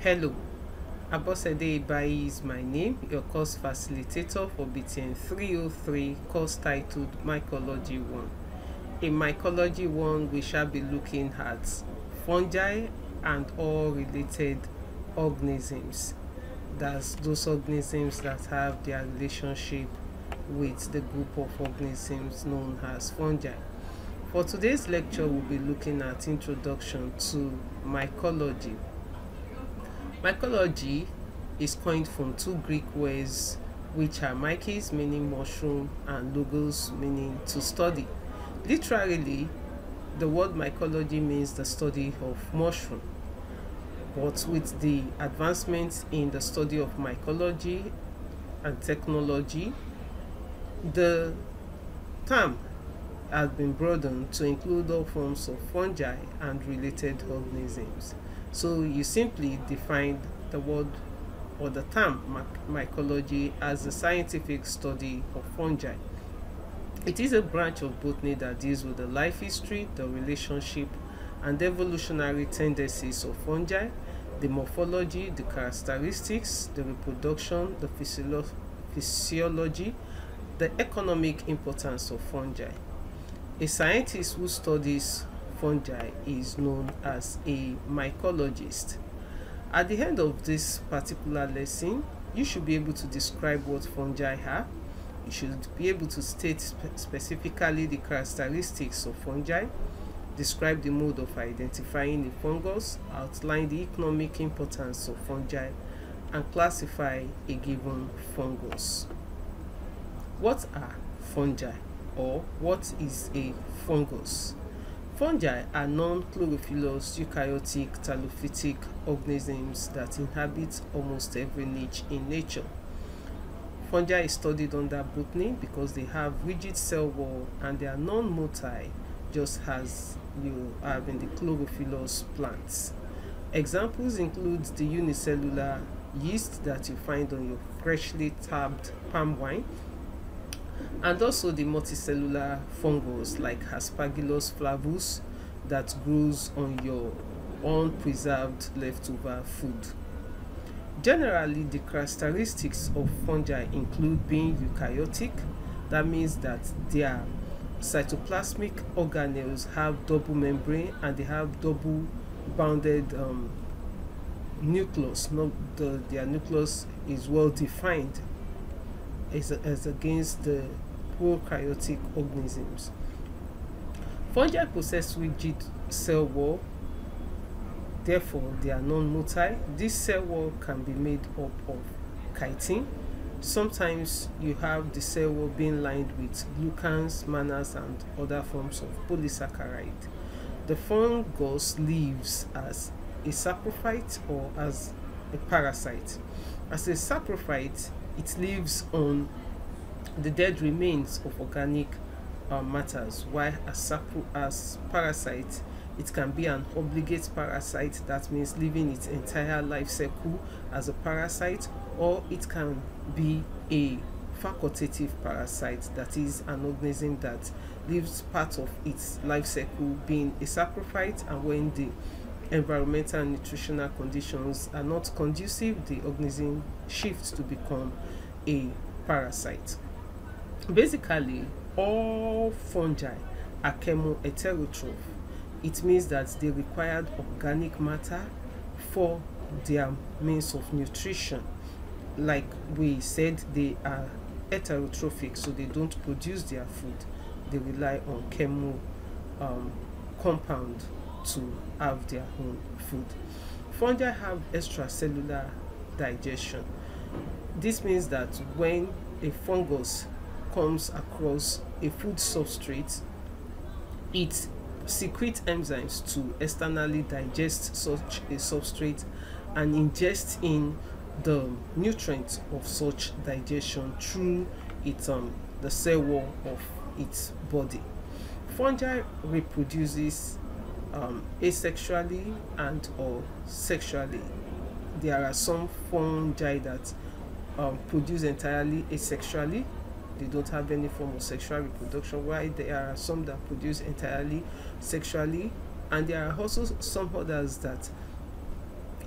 Hello, Abosede Ibai is my name, your course facilitator for BTN 303 course titled Mycology 1. In Mycology 1, we shall be looking at fungi and all related organisms. That's those organisms that have their relationship with the group of organisms known as fungi. For today's lecture, we'll be looking at introduction to mycology. Mycology is coined from two Greek words which are myces meaning mushroom and logos meaning to study. Literally, the word mycology means the study of mushroom. But with the advancements in the study of mycology and technology, the term has been broadened to include all forms of fungi and related organisms. So you simply define the word or the term mycology as the scientific study of fungi. It is a branch of botany that deals with the life history, the relationship, and evolutionary tendencies of fungi, the morphology, the characteristics, the reproduction, the physiolo physiology, the economic importance of fungi. A scientist who studies fungi is known as a mycologist. At the end of this particular lesson, you should be able to describe what fungi are. You should be able to state spe specifically the characteristics of fungi, describe the mode of identifying the fungus, outline the economic importance of fungi, and classify a given fungus. What are fungi? or what is a fungus? Fungi are non-chlorophyllous eukaryotic talophytic organisms that inhabit almost every niche in nature. Fungi is studied under botany because they have rigid cell wall and they are non-motile just as you have in the chlorophyllous plants. Examples include the unicellular yeast that you find on your freshly tapped palm wine and also the multicellular fungus like Aspergillus flavus that grows on your unpreserved leftover food. Generally, the characteristics of fungi include being eukaryotic, that means that their cytoplasmic organelles have double membrane and they have double bounded um, nucleus. Not the, their nucleus is well defined as, as against the prokaryotic organisms. Fungi possess rigid cell wall, therefore they are non-motile. This cell wall can be made up of chitin. Sometimes you have the cell wall being lined with glucans, mannans, and other forms of polysaccharide. The fungus lives as a saprophyte or as a parasite. As a saprophyte, it lives on the dead remains of organic uh, matters. While as, as parasite it can be an obligate parasite that means living its entire life cycle as a parasite or it can be a facultative parasite that is an organism that lives part of its life cycle being a saprophyte and when the environmental and nutritional conditions are not conducive the organism shifts to become a parasite basically all fungi are chemoheterotroph it means that they required organic matter for their means of nutrition. Like we said they are heterotrophic so they don't produce their food. They rely on chemo um, compound to have their own food. Fungi have extracellular digestion. This means that when a fungus comes across a food substrate, it secretes enzymes to externally digest such a substrate and ingest in the nutrients of such digestion through its um, the cell wall of its body. Fungi reproduces um, asexually and or sexually. There are some fungi that um, produce entirely asexually they don't have any form of sexual reproduction while there are some that produce entirely sexually and there are also some others that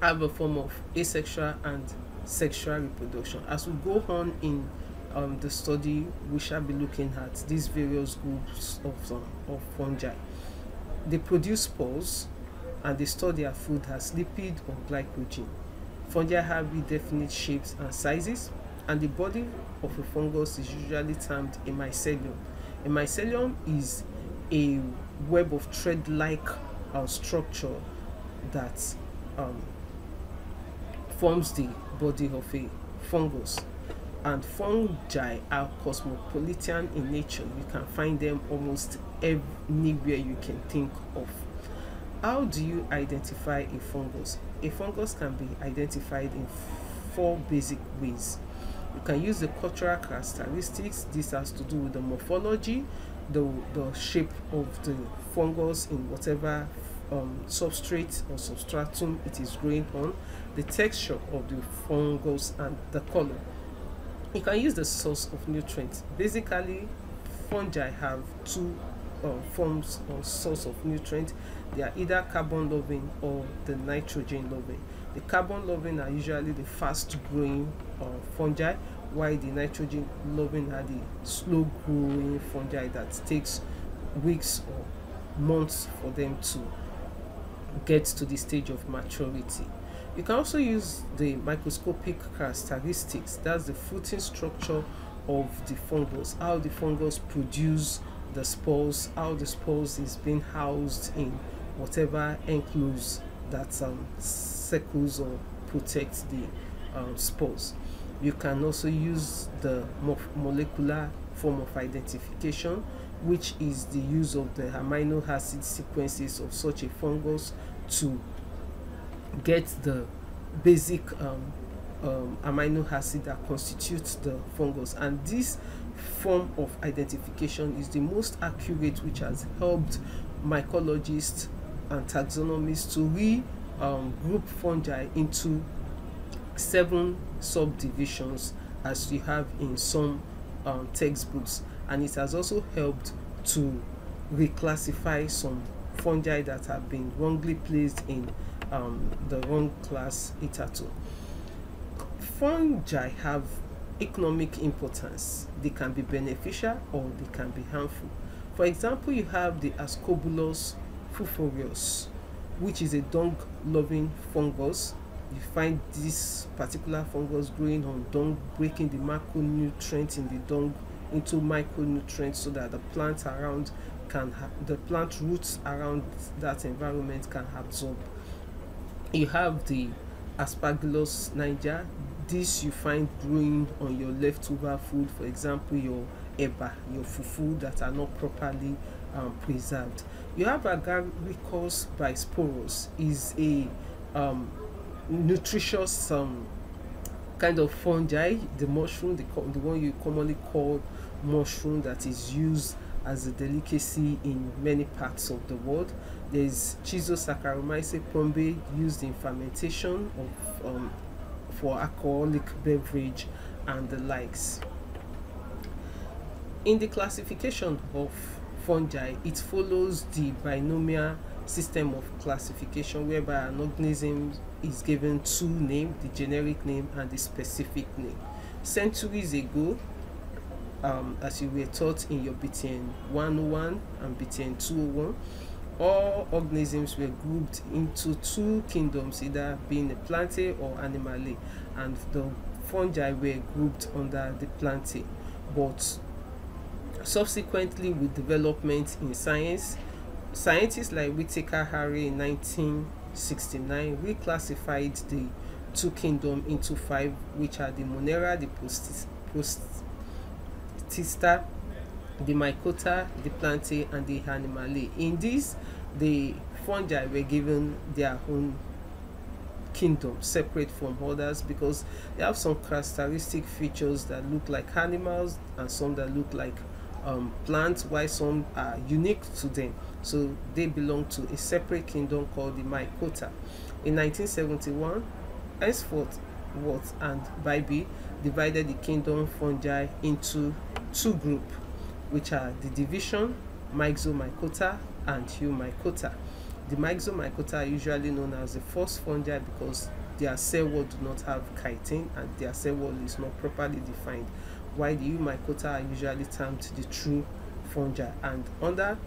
have a form of asexual and sexual reproduction. As we go on in um, the study, we shall be looking at these various groups of, um, of fungi. They produce spores and they store their food as lipid or glycogen. Fungi have indefinite shapes and sizes, and the body of a fungus is usually termed a mycelium. A mycelium is a web of thread-like uh, structure that um, forms the body of a fungus. And fungi are cosmopolitan in nature. You can find them almost anywhere you can think of. How do you identify a fungus? A fungus can be identified in four basic ways you can use the cultural characteristics this has to do with the morphology the the shape of the fungus in whatever um, substrate or substratum it is growing on, the texture of the fungus and the color. You can use the source of nutrients. Basically, fungi have two uh, forms or source of nutrient. They are either carbon loving or the nitrogen loving. The carbon loving are usually the fast growing uh, fungi, while the nitrogen loving are the slow growing fungi that takes weeks or months for them to get to the stage of maturity. You can also use the microscopic characteristics, that's the fruiting structure of the fungus, how the fungus produce the spores, how the spores is being housed in whatever enclose that um, circles or protects the um, spores. You can also use the molecular form of identification which is the use of the amino acid sequences of such a fungus to get the basic um, um, amino acid that constitutes the fungus and this form of identification is the most accurate which has helped mycologists and taxonomists to re um, fungi into seven subdivisions as you have in some um, textbooks and it has also helped to reclassify some fungi that have been wrongly placed in um, the wrong class itato. Fungi have economic importance. They can be beneficial or they can be harmful. For example, you have the Ascobulus fuforius, which is a dung-loving fungus. You find this particular fungus growing on dung, breaking the macronutrients in the dung into micronutrients so that the plants around can the plant roots around that environment can absorb you have the aspergillus niger this you find growing on your leftover food for example your eba your fufu that are not properly um, preserved. You have agaricus bisporus is a um, nutritious um, kind of fungi the mushroom the, the one you commonly call mushroom that is used as a delicacy in many parts of the world. There's Schizosaccharomyces pombe used in fermentation of um, for alcoholic beverage and the likes. In the classification of fungi it follows the binomial system of classification whereby an organism is given two names the generic name and the specific name. Centuries ago um, as you were taught in your BTN 101 and BTN 201 all organisms were grouped into two kingdoms either being a plantae or animale and the fungi were grouped under the plantae but subsequently with development in science scientists like Whittaker Harry in 1969 reclassified the two kingdom into five which are the Monera, the Protista, the Mycota, the Plantae and the Animale. In this the fungi were given their own kingdom separate from others because they have some characteristic features that look like animals and some that look like um, plants while some are unique to them so they belong to a separate kingdom called the Mycota. In 1971, Ainsworth Watt and Bibby divided the kingdom fungi into two groups, which are the division Myxomycota and Eumycota. The myxomycota are usually known as the first fungi because their cell wall do not have chitin and their cell wall is not properly defined while the Eumycota are usually termed the true fungi. And under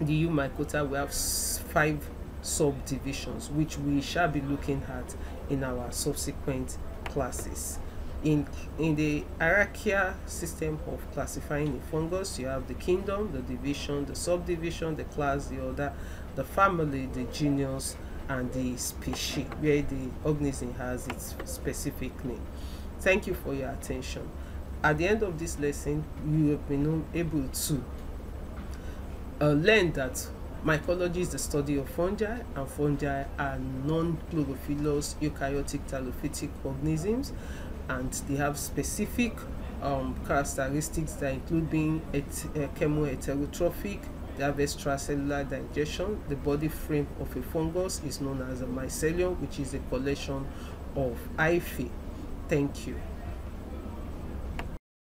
the Eumycota we have five subdivisions which we shall be looking at in our subsequent classes. In in the hierarchical system of classifying a fungus you have the kingdom the division the subdivision the class the order the family the genus and the species where the organism has its specific name. Thank you for your attention at the end of this lesson you have been able to uh, learn that mycology is the study of fungi and fungi are non-chlorophyllous eukaryotic talophytic organisms and they have specific um, characteristics that include being et- uh, chemoheterotrophic they have extracellular digestion the body frame of a fungus is known as a mycelium which is a collection of hyphae. Thank you